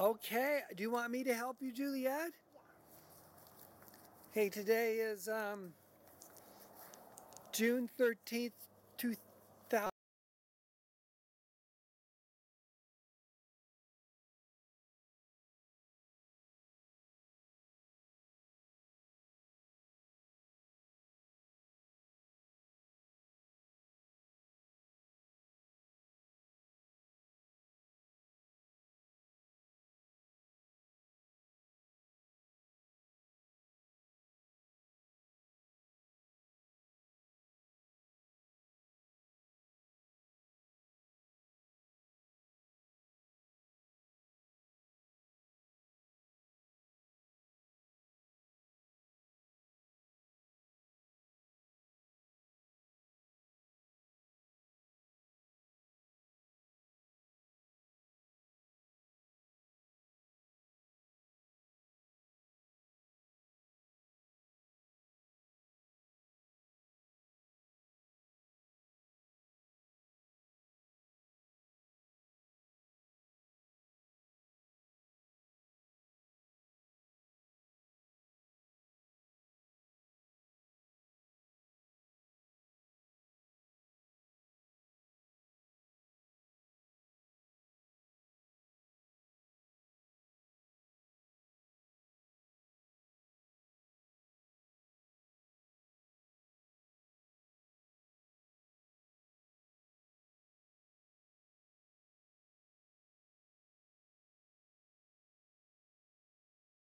Okay, do you want me to help you, Juliet? Yeah. Hey, today is um, June 13th,